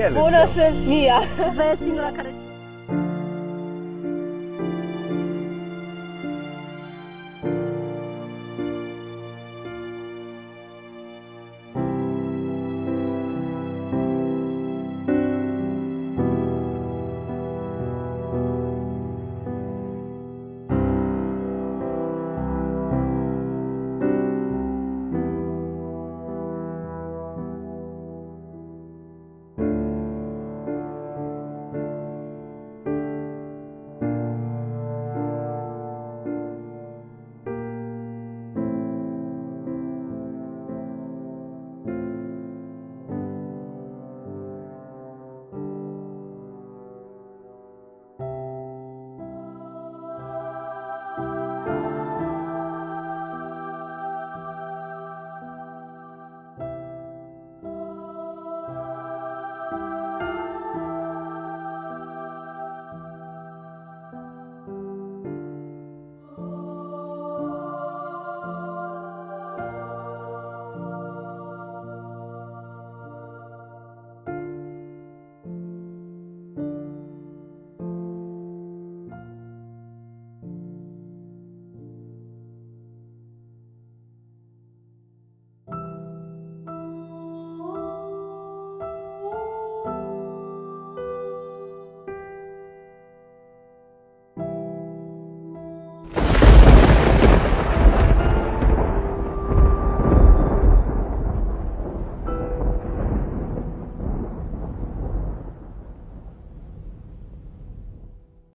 el Una show. sunt